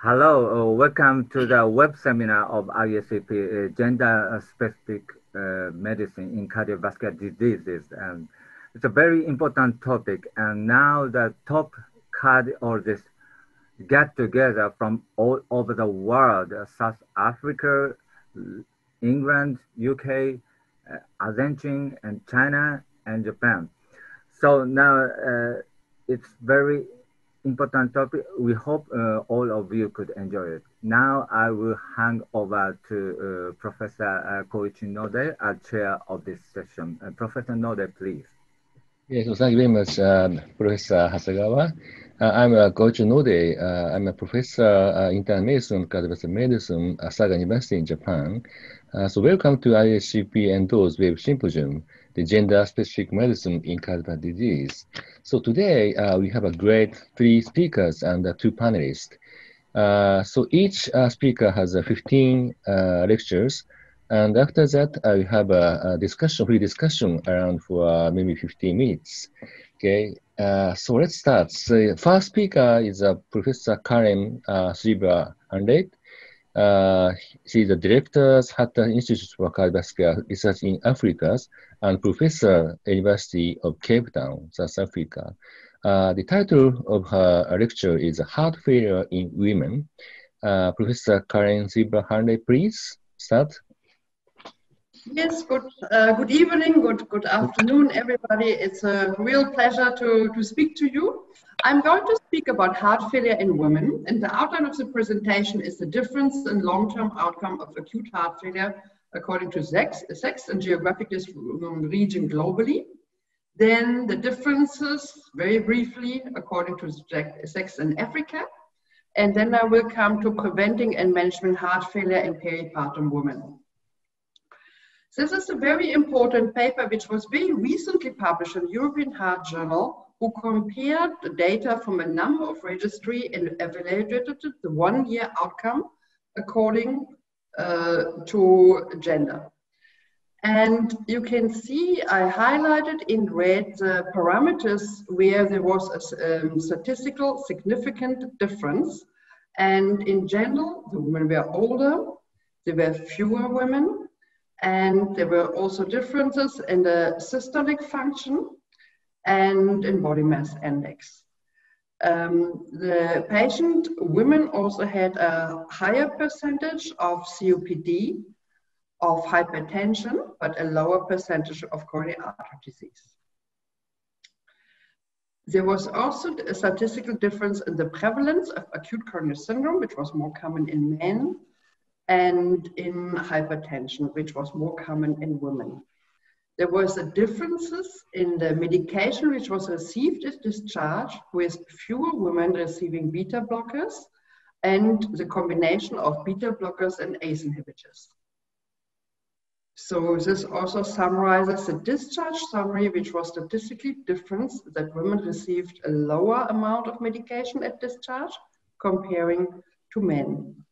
Hello, uh, welcome to the web seminar of ISCP, uh, Gender Specific uh, Medicine in Cardiovascular Diseases. And it's a very important topic. And now the top cardiologists get together from all over the world, uh, South Africa, England, UK, uh, Argentina, and China, and Japan. So now uh, it's very important topic. We hope uh, all of you could enjoy it. Now I will hand over to uh, Professor uh, Koichi Node, our chair of this session. Uh, Professor Node, please. Yes, well, thank you very much, um, Professor Hasegawa. Uh, I'm uh, Koichi Node. Uh, I'm a professor uh, in internal medicine, cardiovascular medicine at Saga University in Japan. so welcome to ISCP and those Web Symposium the gender-specific medicine in cardiovascular disease. So today uh, we have a great three speakers and uh, two panelists. Uh, so each uh, speaker has uh, 15 uh, lectures, and after that we have a, a, discussion, free discussion around for maybe 15 minutes. Okay, so let's start. So first speaker is Professor Karen uh, Sliwa uh, she's the director at the Institute for Cardiovascular Research in Africa and professor at University of Cape Town, South Africa. Uh, the title of her lecture is Heart Failure in Women. Uh, professor Karen Sliwa-Hahnle, please start. Yes, good, uh, good evening, good, good afternoon, everybody. It's a real pleasure to, to speak to you. I'm going to speak about heart failure in women, and the outline of the presentation is the difference in long-term outcome of acute heart failure according to sex, sex and geographic region globally. Then the differences, very briefly, according to sex in Africa. And then I will come to preventing and management heart failure in peripartum women. This is a very important paper which was very recently published in European Heart Journal who compared the data from a number of registry and evaluated the one-year outcome according uh, to gender. And you can see I highlighted in red the parameters where there was a um, statistical significant difference. And in general, the women were older, there were fewer women, and there were also differences in the systolic function and in body mass index. Um, the patient women also had a higher percentage of COPD, of hypertension, but a lower percentage of coronary artery disease. There was also a statistical difference in the prevalence of acute coronary syndrome, which was more common in men, and in hypertension, which was more common in women. There was a differences in the medication which was received at discharge with fewer women receiving beta blockers and the combination of beta blockers and ACE inhibitors. So this also summarizes the discharge summary, which was statistically different that women received a lower amount of medication at discharge comparing to men.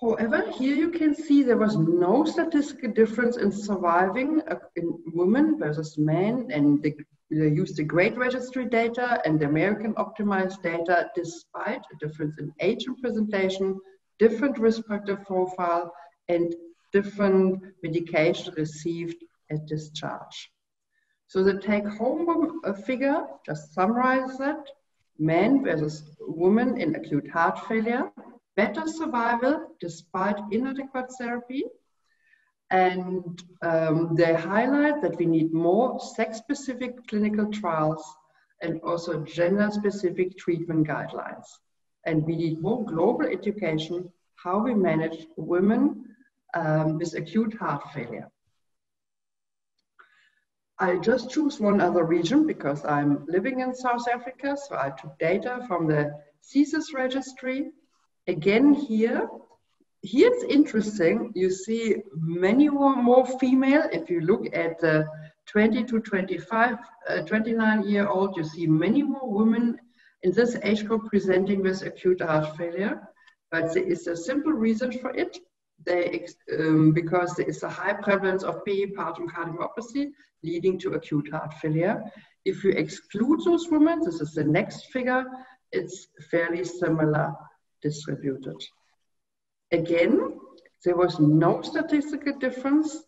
However, here you can see there was no statistical difference in surviving in women versus men, and they, they used the great registry data and the American optimized data despite a difference in age and presentation, different risk factor profile, and different medication received at discharge. So the take-home uh, figure, just summarize that, men versus women in acute heart failure, better survival despite inadequate therapy. And um, they highlight that we need more sex-specific clinical trials and also gender-specific treatment guidelines. And we need more global education how we manage women um, with acute heart failure. I just choose one other region because I'm living in South Africa. So I took data from the THESUS registry again here, here it's interesting. You see many more, female. If you look at the 20 to 25, uh, 29 year old, you see many more women in this age group presenting with acute heart failure. But there is a simple reason for it. They, um, because there is a high prevalence of peripartum cardiomyopathy leading to acute heart failure. If you exclude those women, this is the next figure, it's fairly similar distributed. Again, there was no statistical difference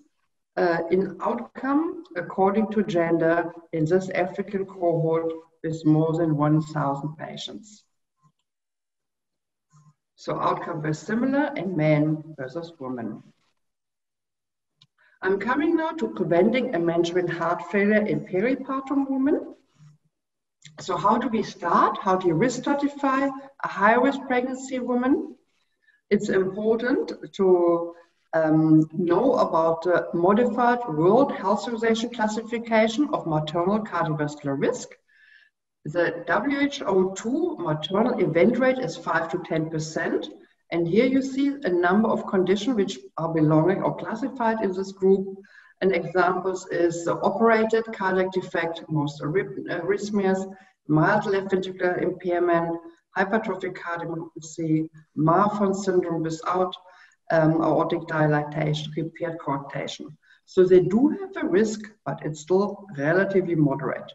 uh, in outcome according to gender in this African cohort with more than 1,000 patients. So outcome was similar in men versus women. I'm coming now to preventing and managing heart failure in peripartum women. So how do we start? How do you risk stratify a high-risk pregnancy woman? It's important to um, know about the modified World Health Organization classification of maternal cardiovascular risk. The WHO2 maternal event rate is 5 to 10%. And here you see a number of conditions which are belonging or classified in this group. And examples is the operated cardiac defect, most arrhythmias, mild left ventricular impairment, hypertrophic cardiomyopathy, Marfan syndrome without um, aortic dilatation, repaired coarctation. So they do have a risk, but it's still relatively moderate.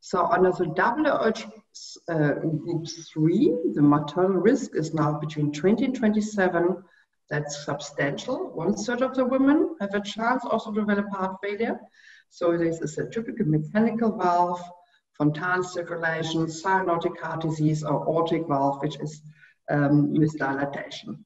So under the WHO uh, group three, the maternal risk is now between 20 and 27. That's substantial. One third of the women have a chance also to develop heart failure. So this is a typical mechanical valve, Fontan circulation, cyanotic heart disease, or aortic valve, which is um, misdilatation.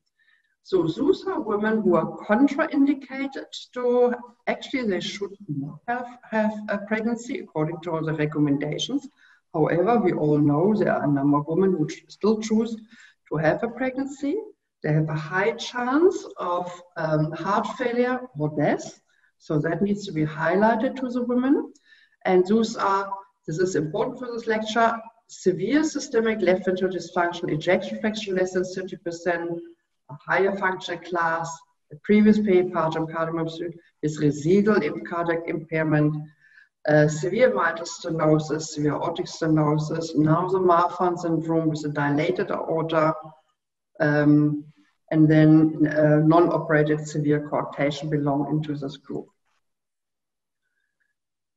So those are women who are contraindicated to, actually they should not have, have a pregnancy according to all the recommendations. However, we all know there are a number of women who still choose to have a pregnancy. They have a high chance of um, heart failure or death. So that needs to be highlighted to the women. And those are, this is important for this lecture, severe systemic left ventricular dysfunction, ejection fraction less than 30%, a higher function class, a previous peripartum cardiomyopathy with residual cardiac impairment, uh, severe mitral stenosis, severe aortic stenosis, now the Marfan syndrome with a dilated aorta, um, and then uh, non-operated severe coarctation belong into this group.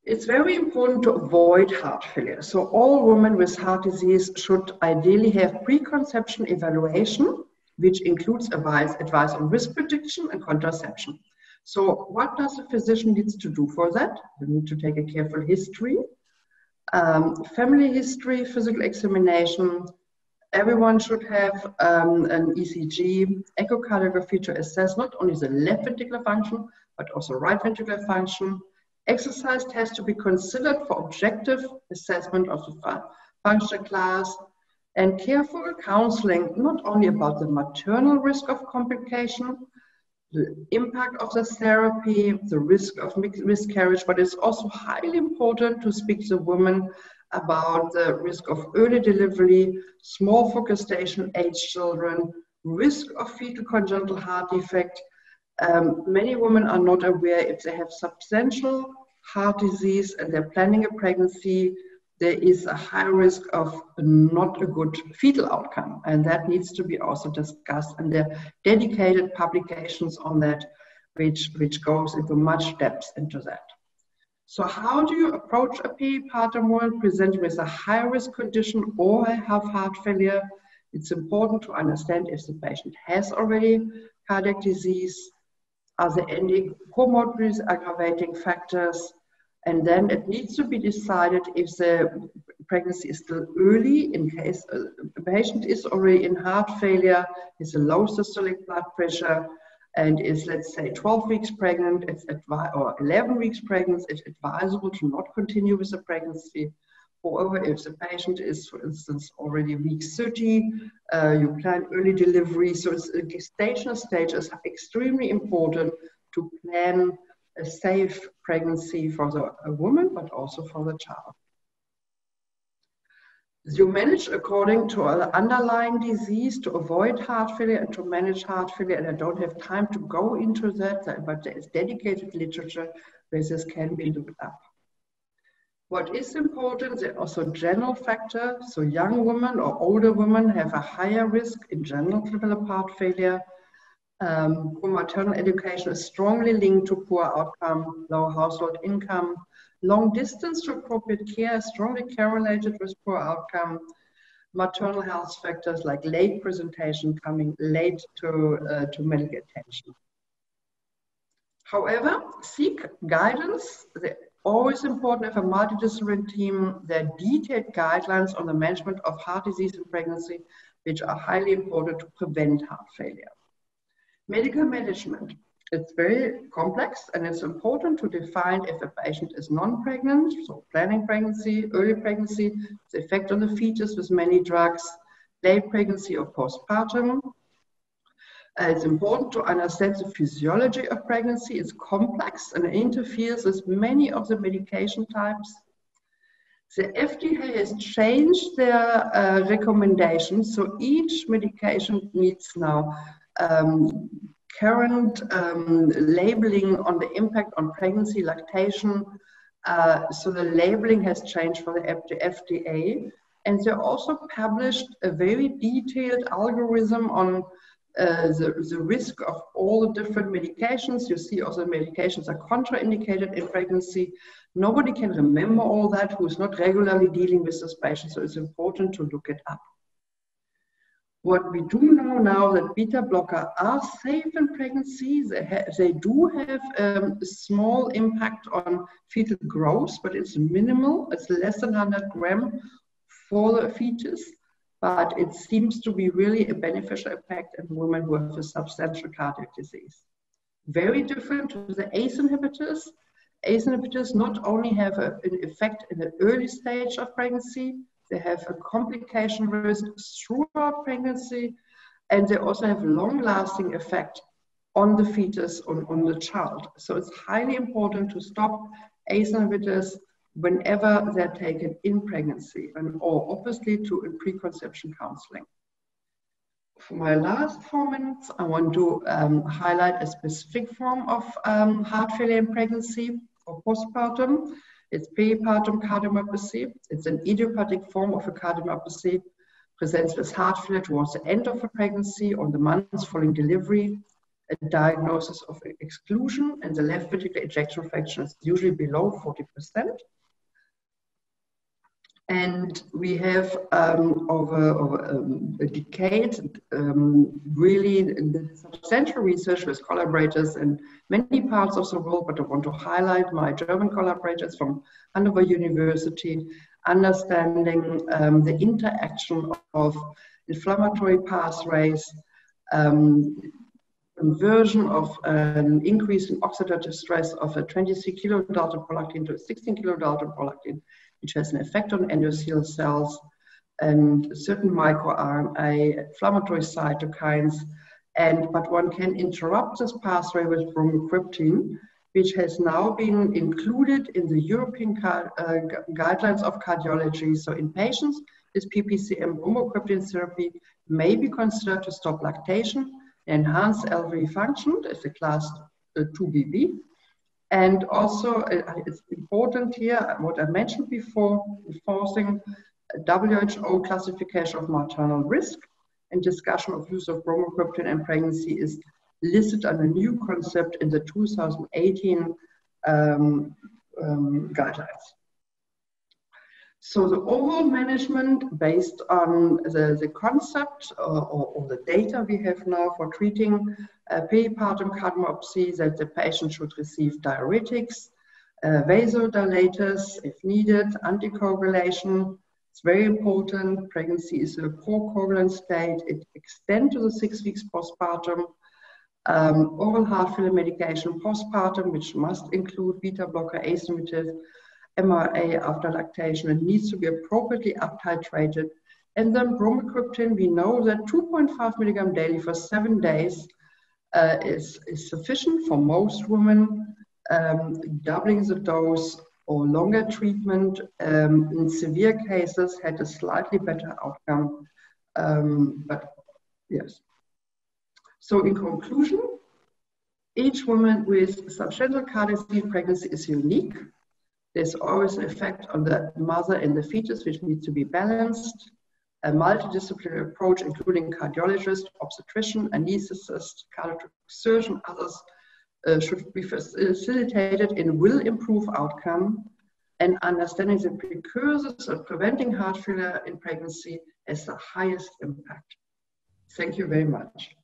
It's very important to avoid heart failure. So all women with heart disease should ideally have preconception evaluation which includes advice, advice on risk prediction and contraception. So what does a physician needs to do for that? You need to take a careful history, um, family history, physical examination. Everyone should have um, an ECG, echocardiography to assess not only the left ventricular function, but also right ventricular function. Exercise has to be considered for objective assessment of the function class, and careful counseling, not only about the maternal risk of complication, the impact of the therapy, the risk of miscarriage, but it's also highly important to speak to women about the risk of early delivery, small focal gestation age children, risk of fetal congenital heart defect. Um, many women are not aware if they have substantial heart disease and they're planning a pregnancy, there is a high risk of not a good fetal outcome. And that needs to be also discussed. And there are dedicated publications on that, which, which goes into much depth into that. So how do you approach a peripartum woman presented with a high risk condition or have heart failure? It's important to understand if the patient has already cardiac disease, are there any comorbid aggravating factors, and then it needs to be decided if the pregnancy is still early, in case uh, a patient is already in heart failure, has a low systolic blood pressure, and is, let's say, 12 weeks pregnant, it's advi- or 11 weeks pregnant, it's advisable to not continue with the pregnancy. However, if the patient is, for instance, already week 30, uh, you plan early delivery, so it's, a gestational stage is extremely important to plan a safe pregnancy for the woman, but also for the child. You manage according to an underlying disease to avoid heart failure and to manage heart failure. And I don't have time to go into that, but there is dedicated literature where this can be looked up. What is important, there are also general factors. So young women or older women have a higher risk in general to develop heart failure um, poor maternal education is strongly linked to poor outcome, low household income. Long distance to appropriate care is strongly correlated with poor outcome. maternal health factors like late presentation, coming late to, uh, to medical attention. However, seek guidance. They're always important if a multidisciplinary team. There are detailed guidelines on the management of heart disease in pregnancy, which are highly important to prevent heart failure. Medical management. It's very complex and it's important to define if a patient is non-pregnant, so planning pregnancy, early pregnancy, the effect on the fetus with many drugs, late pregnancy or postpartum. Uh, it's important to understand the physiology of pregnancy. It's complex and it interferes with many of the medication types. The FDA has changed their uh, recommendations, so each medication needs now um, current um, labeling on the impact on pregnancy, lactation. Uh, so the labeling has changed for the FDA. And they also published a very detailed algorithm on uh, the, the risk of all the different medications. You see also medications are contraindicated in pregnancy. Nobody can remember all that who is not regularly dealing with this patient, so it's important to look it up. What we do know now that beta blocker are safe in pregnancy. They, they do have um, a small impact on fetal growth, but it's minimal. It's less than 100 gram for the fetus, but it seems to be really a beneficial effect in women who have a substantial cardiac disease. Very different to the ACE inhibitors. ACE inhibitors not only have a, an effect in the early stage of pregnancy, they have a complication risk throughout pregnancy, and they also have long-lasting effect on the fetus, on, on the child. So it's highly important to stop ACE inhibitors whenever they're taken in pregnancy and or obviously to in preconception counseling. For my last four minutes, I want to um, highlight a specific form of um, heart failure in pregnancy or postpartum. It's peripartum cardiomyopathy. It's an idiopathic form of a cardiomyopathy, presents with heart failure towards the end of a pregnancy or the months following delivery, a diagnosis of exclusion, and the left ventricular ejection fraction is usually below 40%. And we have um, over, over um, a decade um, really substantial research with collaborators in many parts of the world, but I want to highlight my German collaborators from Hannover University, understanding um, the interaction of inflammatory pathways, um, conversion of an increase in oxidative stress of a 23 kilodalton prolactin to a 16 kilodalton prolactin which has an effect on endothelial cells and certain microRNA inflammatory cytokines. And, but one can interrupt this pathway with bromocriptine, which has now been included in the European uh, guidelines of cardiology. So in patients with PPCM, bromocriptine therapy may be considered to stop lactation, enhance LV function as a class uh, 2BB, and also, uh, it's important here, what I mentioned before, enforcing WHO classification of maternal risk and discussion of use of bromocriptine in pregnancy is listed on a new concept in the 2018 um, um, guidelines. So the overall management based on the, the concept or, uh, or, or, the data we have now for treating uh, peripartum cardiomyopathy that the patient should receive diuretics, uh, vasodilators if needed, anticoagulation. It's very important. Pregnancy is a poor coagulant state. It extends to the six weeks postpartum. Um, oral heart failure medication postpartum, which must include beta blocker, inhibitors, MRA after lactation and needs to be appropriately uptitrated. And then bromocriptine, we know that 2.5 milligram daily for seven days uh, is, is sufficient for most women. Um, doubling the dose or longer treatment um, in severe cases had a slightly better outcome. Um, but yes. So in conclusion, each woman with substantial cardiac pregnancy is unique. There's always an effect on the mother and the fetus, which needs to be balanced. A multidisciplinary approach, including cardiologist, obstetrician, anesthetist, cardiac surgeon, others, uh, should be facilitated and will improve outcome and understanding the precursors of preventing heart failure in pregnancy has the highest impact. Thank you very much.